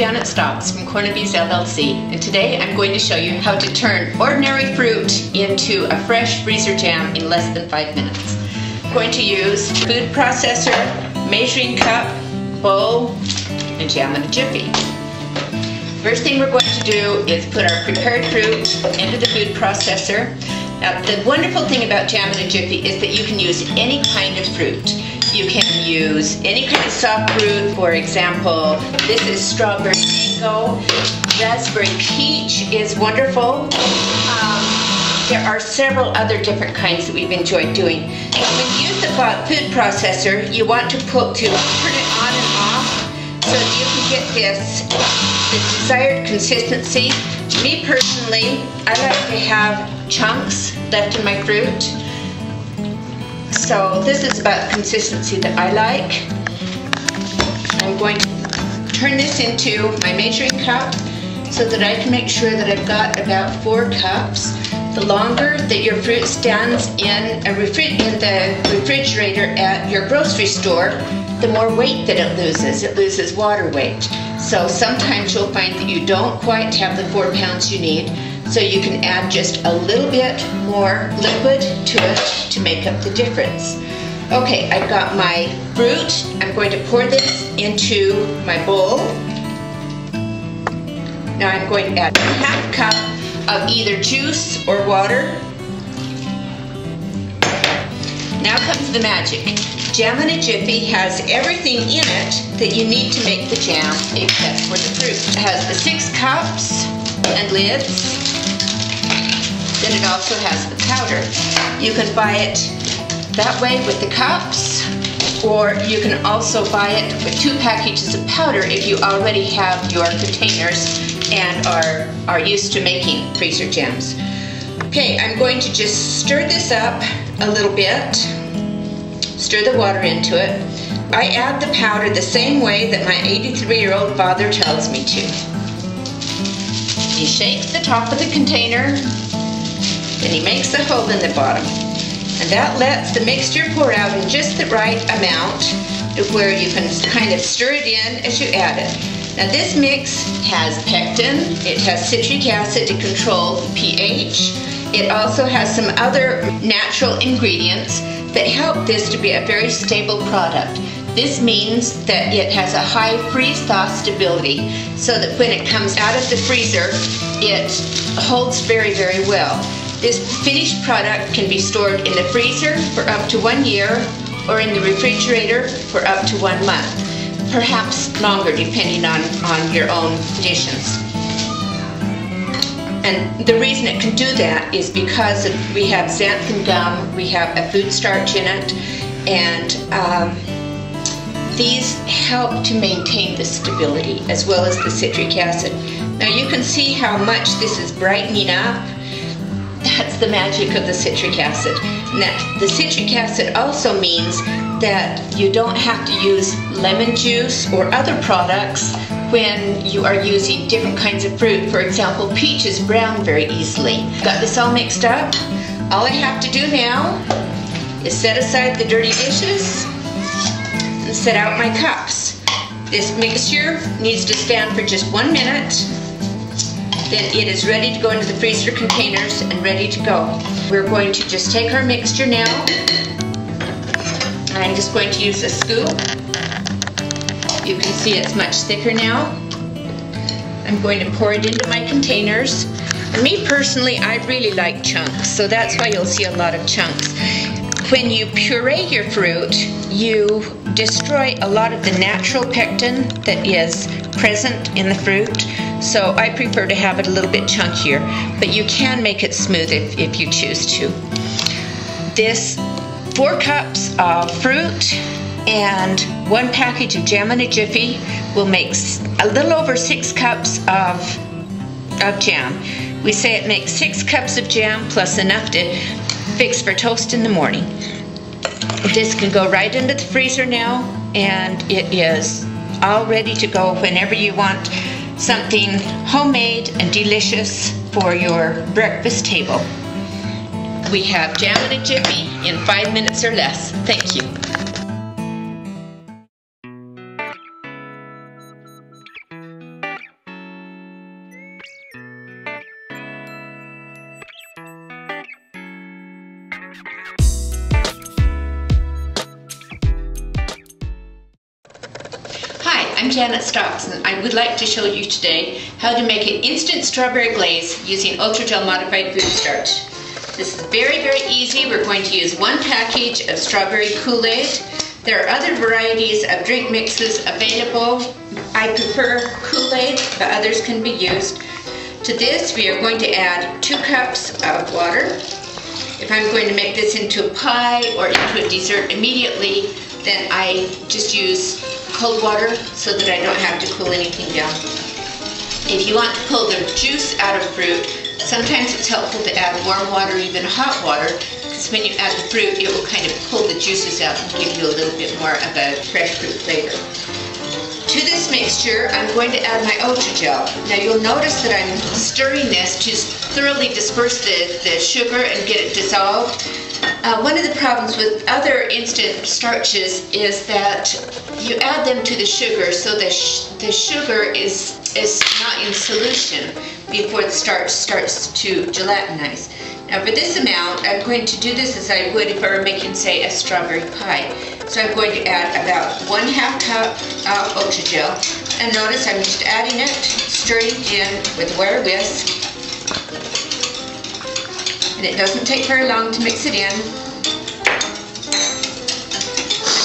Janet Stocks from Cornaby's LLC, and today I'm going to show you how to turn ordinary fruit into a fresh freezer jam in less than five minutes. I'm going to use food processor, measuring cup, bowl, and jam in a jiffy. First thing we're going to do is put our prepared fruit into the food processor. Now, the wonderful thing about jam in a jiffy is that you can use any kind of fruit. You can use any kind of soft fruit. For example, this is strawberry mango. Raspberry peach is wonderful. Um, there are several other different kinds that we've enjoyed doing. When you use the food processor, you want to put to turn it on and off so you can get this the desired consistency. Me personally, I like to have chunks left in my fruit. So this is about the consistency that I like. I'm going to turn this into my measuring cup so that I can make sure that I've got about four cups. The longer that your fruit stands in, a in the refrigerator at your grocery store, the more weight that it loses. It loses water weight. So sometimes you'll find that you don't quite have the four pounds you need. So you can add just a little bit more liquid to it to make up the difference. Okay, I've got my fruit. I'm going to pour this into my bowl. Now I'm going to add a half cup of either juice or water. Now comes the magic. Jam in a Jiffy has everything in it that you need to make the jam except for the fruit. It has the six cups and lids, then it also has the powder. You can buy it that way with the cups, or you can also buy it with two packages of powder if you already have your containers and are, are used to making freezer jams. Okay, I'm going to just stir this up a little bit, stir the water into it. I add the powder the same way that my 83 year old father tells me to. He shakes the top of the container and he makes a hole in the bottom. And that lets the mixture pour out in just the right amount where you can kind of stir it in as you add it. Now this mix has pectin, it has citric acid to control pH, it also has some other natural ingredients that help this to be a very stable product. This means that it has a high freeze-thaw stability so that when it comes out of the freezer, it holds very, very well. This finished product can be stored in the freezer for up to one year or in the refrigerator for up to one month, perhaps longer depending on, on your own conditions. And the reason it can do that is because we have xanthan gum, we have a food starch in it, and um, these help to maintain the stability as well as the citric acid. Now you can see how much this is brightening up that's the magic of the citric acid. Now, the citric acid also means that you don't have to use lemon juice or other products when you are using different kinds of fruit. For example, peaches brown very easily. Got this all mixed up. All I have to do now is set aside the dirty dishes and set out my cups. This mixture needs to stand for just one minute then it is ready to go into the freezer containers and ready to go. We're going to just take our mixture now. I'm just going to use a scoop. You can see it's much thicker now. I'm going to pour it into my containers. Me personally, I really like chunks, so that's why you'll see a lot of chunks. When you puree your fruit, you destroy a lot of the natural pectin that is present in the fruit. So I prefer to have it a little bit chunkier, but you can make it smooth if, if you choose to. This four cups of fruit and one package of jam in a jiffy will make a little over six cups of, of jam. We say it makes six cups of jam plus enough to fix for toast in the morning. This can go right into the freezer now and it is all ready to go whenever you want something homemade and delicious for your breakfast table. We have jam in a jiffy in five minutes or less. Thank you. I'm Janet Stocks and I would like to show you today how to make an instant strawberry glaze using Ultragel modified food starch. This is very, very easy. We're going to use one package of strawberry Kool-Aid. There are other varieties of drink mixes available. I prefer Kool-Aid, but others can be used. To this, we are going to add two cups of water. If I'm going to make this into a pie or into a dessert immediately, then I just use cold water so that I don't have to cool anything down. If you want to pull the juice out of fruit, sometimes it's helpful to add warm water, even hot water, because when you add the fruit, it will kind of pull the juices out and give you a little bit more of a fresh fruit flavor. To this mixture, I'm going to add my Ultragel. Now you'll notice that I'm stirring this to thoroughly disperse the, the sugar and get it dissolved. Uh, one of the problems with other instant starches is that you add them to the sugar so the, the sugar is, is not in solution before the starch starts to gelatinize. Now for this amount, I'm going to do this as I would if I were making, say, a strawberry pie. So I'm going to add about one half cup of Ultragel. And notice I'm just adding it, stirring in with a wire whisk. And it doesn't take very long to mix it in.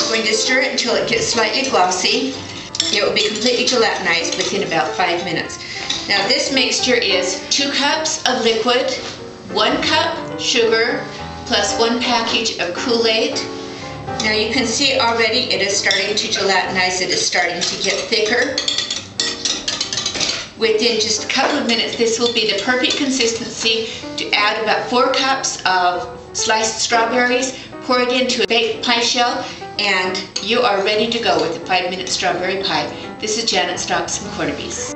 I'm going to stir it until it gets slightly glossy. It will be completely gelatinized within about five minutes. Now this mixture is two cups of liquid, one cup sugar, plus one package of Kool-Aid. Now you can see already it is starting to gelatinize, it is starting to get thicker. Within just a couple of minutes, this will be the perfect consistency to add about four cups of sliced strawberries, pour it into a baked pie shell, and you are ready to go with a five minute strawberry pie. This is Janet Stocks from Cornaby's.